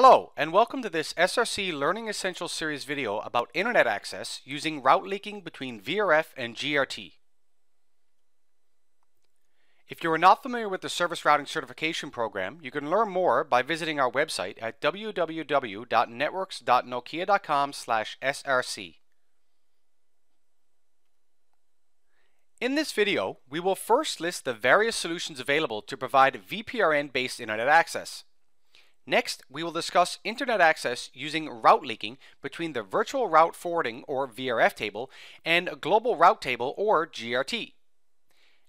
Hello, and welcome to this SRC Learning Essentials series video about internet access using route leaking between VRF and GRT. If you are not familiar with the Service Routing Certification Program, you can learn more by visiting our website at www.networks.nokia.com src. In this video, we will first list the various solutions available to provide VPRN-based internet access. Next, we will discuss internet access using route leaking between the Virtual Route Forwarding or VRF table and Global Route Table or GRT.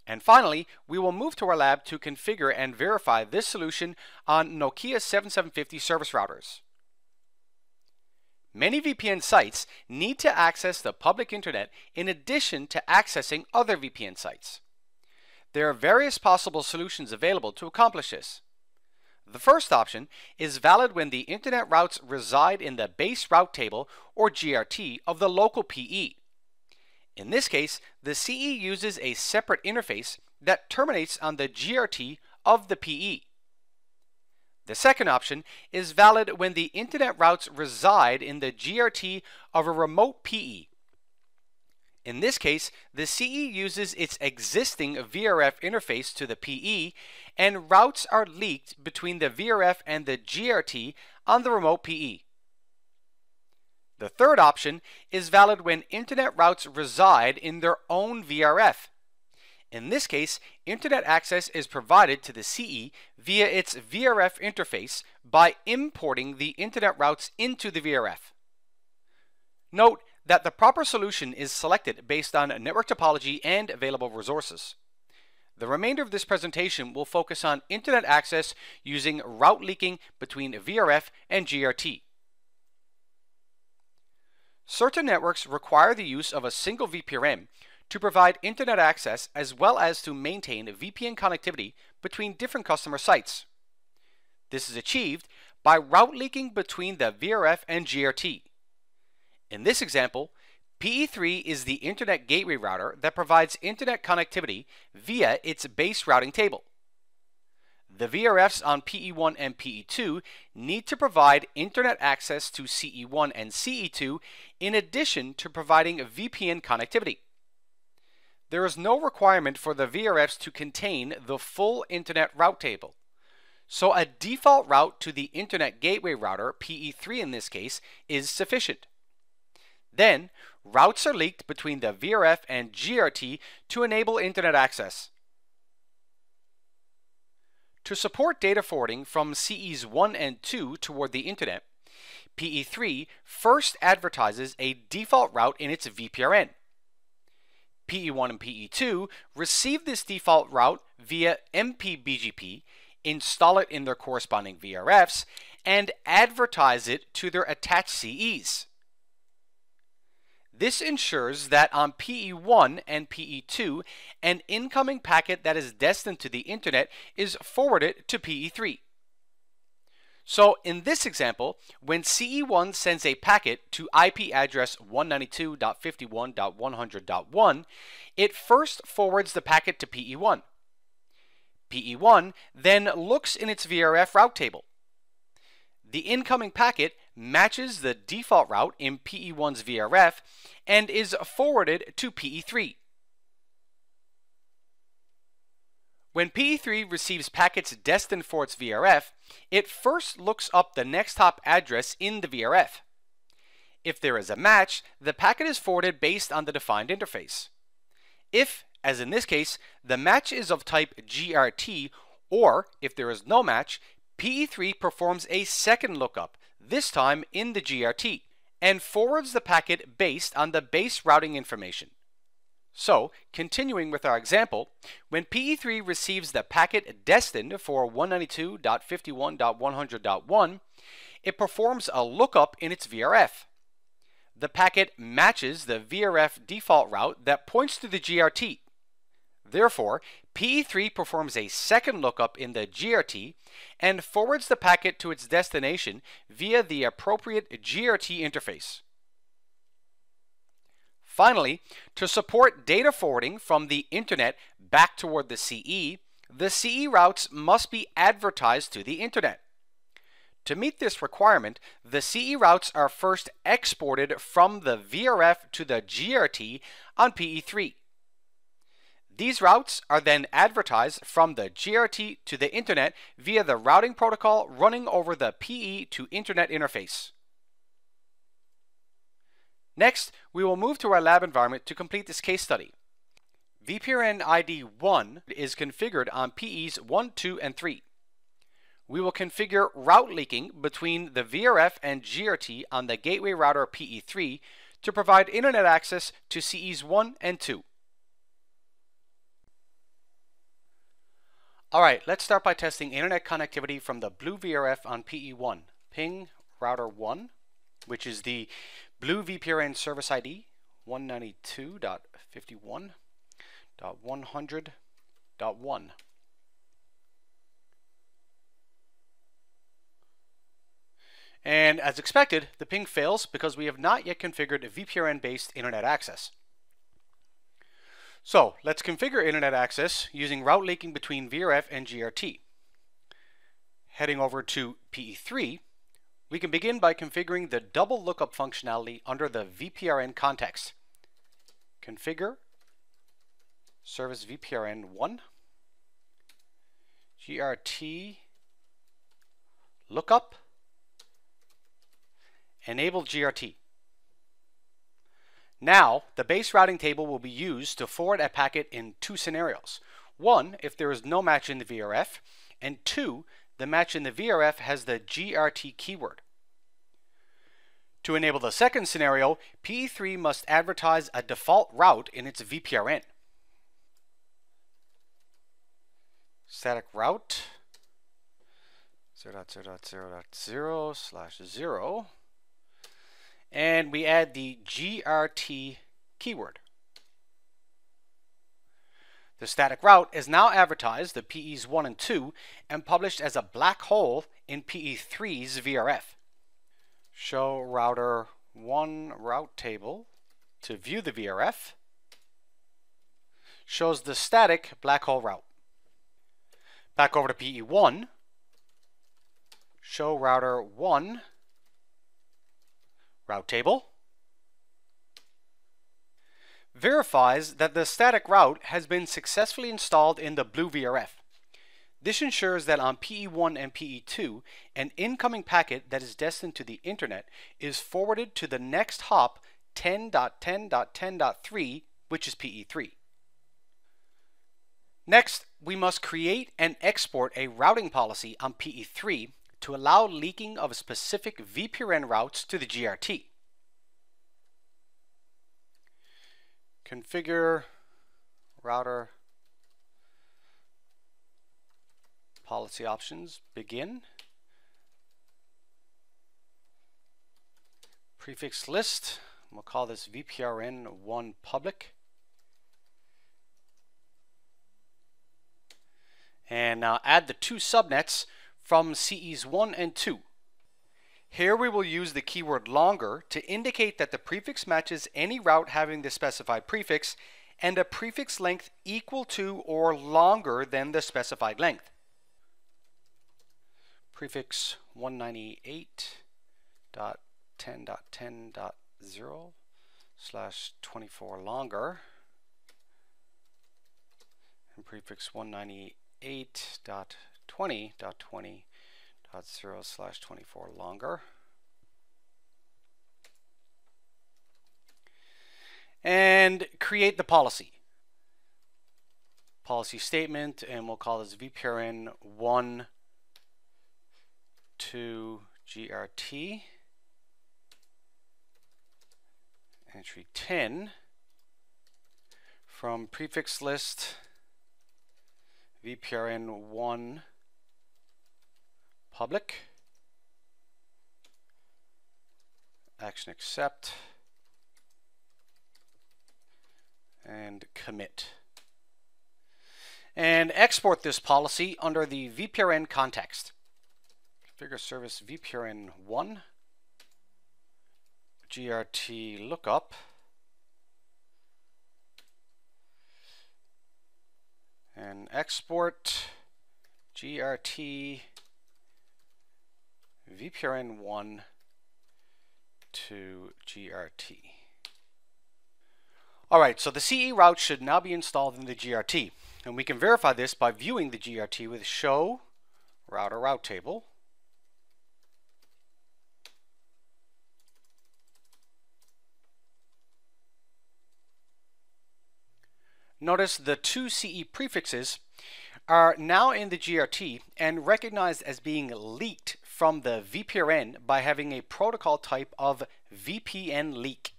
And finally, we will move to our lab to configure and verify this solution on Nokia 7750 service routers. Many VPN sites need to access the public internet in addition to accessing other VPN sites. There are various possible solutions available to accomplish this. The first option is valid when the internet routes reside in the base route table or GRT of the local PE. In this case, the CE uses a separate interface that terminates on the GRT of the PE. The second option is valid when the internet routes reside in the GRT of a remote PE in this case, the CE uses its existing VRF interface to the PE, and routes are leaked between the VRF and the GRT on the remote PE. The third option is valid when internet routes reside in their own VRF. In this case, internet access is provided to the CE via its VRF interface by importing the internet routes into the VRF. Note that the proper solution is selected based on network topology and available resources. The remainder of this presentation will focus on internet access using route leaking between VRF and GRT. Certain networks require the use of a single VPRN to provide internet access as well as to maintain VPN connectivity between different customer sites. This is achieved by route leaking between the VRF and GRT. In this example, PE3 is the Internet Gateway Router that provides Internet connectivity via its base routing table. The VRFs on PE1 and PE2 need to provide Internet access to CE1 and CE2 in addition to providing VPN connectivity. There is no requirement for the VRFs to contain the full Internet route table. So a default route to the Internet Gateway Router, PE3 in this case, is sufficient. Then, routes are leaked between the VRF and GRT to enable internet access. To support data forwarding from CEs 1 and 2 toward the internet, PE3 first advertises a default route in its VPRN. PE1 and PE2 receive this default route via MPBGP, install it in their corresponding VRFs, and advertise it to their attached CEs. This ensures that on PE1 and PE2, an incoming packet that is destined to the internet is forwarded to PE3. So in this example, when CE1 sends a packet to IP address 192.51.100.1, it first forwards the packet to PE1. PE1 then looks in its VRF route table. The incoming packet matches the default route in PE1's VRF and is forwarded to PE3. When PE3 receives packets destined for its VRF, it first looks up the next hop address in the VRF. If there is a match, the packet is forwarded based on the defined interface. If, as in this case, the match is of type GRT, or if there is no match, PE3 performs a second lookup this time in the GRT, and forwards the packet based on the base routing information. So, continuing with our example, when PE3 receives the packet destined for 192.51.100.1, it performs a lookup in its VRF. The packet matches the VRF default route that points to the GRT. Therefore, PE3 performs a second lookup in the GRT and forwards the packet to its destination via the appropriate GRT interface. Finally, to support data forwarding from the Internet back toward the CE, the CE routes must be advertised to the Internet. To meet this requirement, the CE routes are first exported from the VRF to the GRT on PE3. These routes are then advertised from the GRT to the Internet via the routing protocol running over the PE to Internet interface. Next, we will move to our lab environment to complete this case study. VPRN ID 1 is configured on PEs 1, 2, and 3. We will configure route leaking between the VRF and GRT on the gateway router PE3 to provide internet access to CEs 1 and 2. Alright, let's start by testing internet connectivity from the Blue VRF on PE1. Ping router 1, which is the Blue VPRN service ID 192.51.100.1. And as expected, the ping fails because we have not yet configured a VPRN-based internet access. So let's configure internet access using route leaking between VRF and GRT. Heading over to PE3, we can begin by configuring the double lookup functionality under the VPRN context. Configure service VPRN 1 GRT lookup enable GRT. Now, the base routing table will be used to forward a packet in two scenarios. One, if there is no match in the VRF, and two, the match in the VRF has the GRT keyword. To enable the second scenario, PE3 must advertise a default route in its VPRN. Static route 0.0.0.0 slash 0 and we add the GRT keyword. The static route is now advertised, the PEs 1 and 2, and published as a black hole in PE3's VRF. Show router 1 route table to view the VRF. Shows the static black hole route. Back over to PE1. Show router 1 route table verifies that the static route has been successfully installed in the Blue VRF. This ensures that on PE1 and PE2, an incoming packet that is destined to the internet is forwarded to the next hop 10.10.10.3, which is PE3. Next, we must create and export a routing policy on PE3 to allow leaking of specific VPRN routes to the GRT. Configure router policy options, begin. Prefix list, we'll call this VPRN1 public. And now add the two subnets from CEs 1 and 2. Here we will use the keyword longer to indicate that the prefix matches any route having the specified prefix and a prefix length equal to or longer than the specified length. Prefix 198.10.10.0 slash 24 longer and prefix 198. 20.20.0 slash 24 longer. And create the policy. Policy statement, and we'll call this VPRN 1 to GRT. Entry 10 from prefix list VPRN 1 public, action accept, and commit. And export this policy under the VPRN context. Configure service VPRN1, GRT lookup, and export GRT VPRN1 to GRT. Alright, so the CE route should now be installed in the GRT. And we can verify this by viewing the GRT with show router route table. Notice the two CE prefixes are now in the GRT and recognized as being leaked from the VPRN by having a protocol type of VPN leak.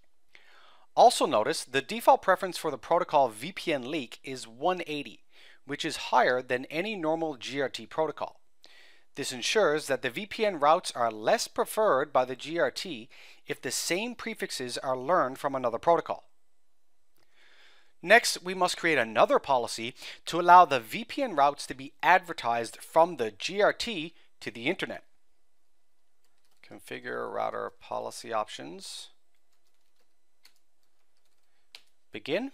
Also notice the default preference for the protocol VPN leak is 180, which is higher than any normal GRT protocol. This ensures that the VPN routes are less preferred by the GRT if the same prefixes are learned from another protocol. Next, we must create another policy to allow the VPN routes to be advertised from the GRT to the internet. Configure router policy options. Begin.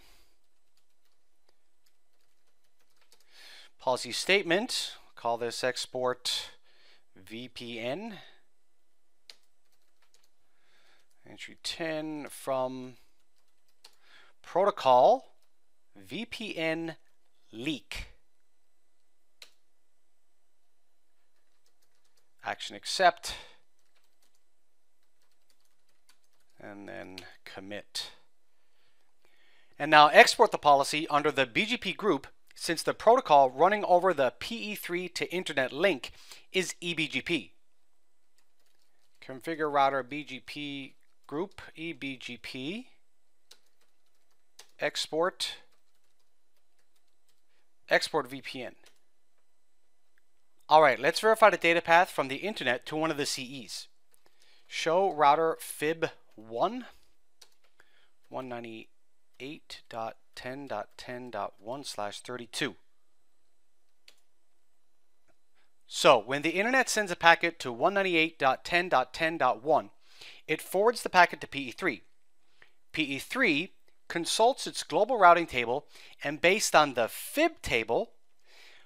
Policy statement, call this export VPN. Entry 10 from protocol VPN leak. Action accept. And then commit. And now export the policy under the BGP group since the protocol running over the PE3 to internet link is eBGP. Configure router BGP group eBGP export export VPN. Alright, let's verify the data path from the internet to one of the CEs. Show router FIB1 198.10.10.1 slash 32. So, when the internet sends a packet to 198.10.10.1, it forwards the packet to PE3. PE3 consults its global routing table and based on the fib table,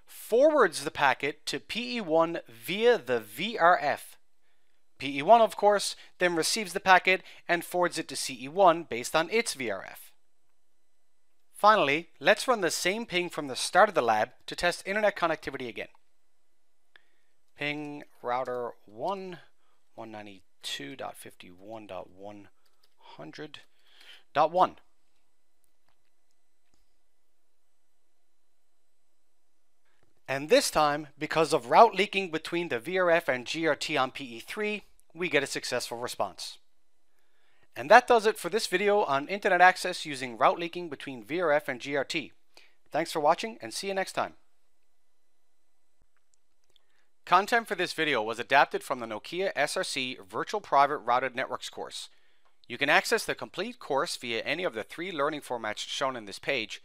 forwards the packet to PE1 via the VRF. PE1, of course, then receives the packet and forwards it to CE1 based on its VRF. Finally, let's run the same ping from the start of the lab to test internet connectivity again. Ping router 1, 192.51.100.1. And this time, because of route leaking between the VRF and GRT on PE3, we get a successful response. And that does it for this video on internet access using route leaking between VRF and GRT. Thanks for watching and see you next time. Content for this video was adapted from the Nokia SRC Virtual Private Routed Networks course. You can access the complete course via any of the three learning formats shown in this page,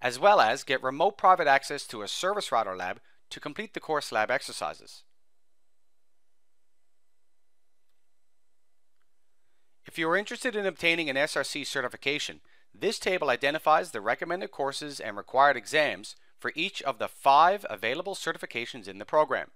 as well as get remote private access to a service router lab to complete the course lab exercises. If you are interested in obtaining an SRC certification, this table identifies the recommended courses and required exams for each of the five available certifications in the program.